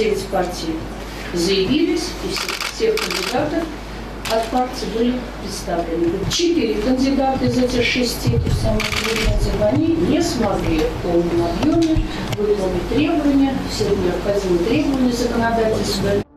Девять партий заявились, и все, всех кандидатов от партии были представлены. Четыре кандидата из этих шести, то есть выдвинутых, они не смогли в полном объеме выполнить требования, все необходимые требования законодательства.